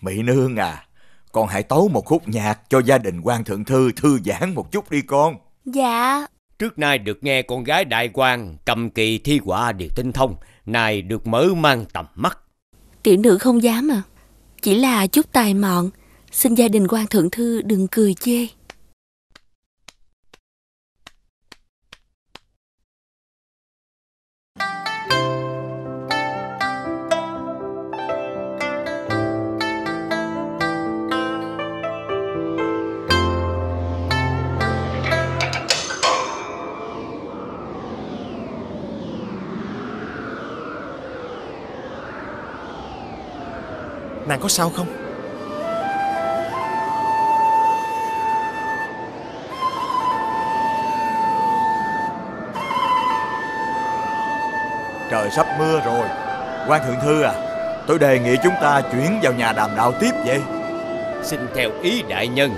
Mỹ Nương à, con hãy tấu một khúc nhạc cho gia đình quan thượng thư thư giãn một chút đi con. Dạ. Trước nay được nghe con gái đại quan cầm kỳ thi họa đều tinh thông, nay được mở mang tầm mắt. Tiểu nữ không dám à. Chỉ là chút tài mọn, xin gia đình quan thượng thư đừng cười chê. Nàng có sao không Trời sắp mưa rồi. Quan thượng thư à, tôi đề nghị chúng ta chuyển vào nhà đàm đạo tiếp vậy. Xin theo ý đại nhân.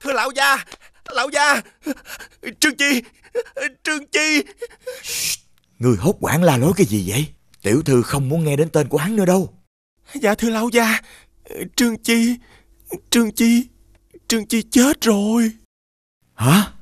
Thưa lão gia Lão gia Trương Chi Trương Chi Người hốt quảng la lối cái gì vậy? Tiểu thư không muốn nghe đến tên của hắn nữa đâu. Dạ thưa lão gia Trương Chi Trương Chi Trương Chi chết rồi Hả?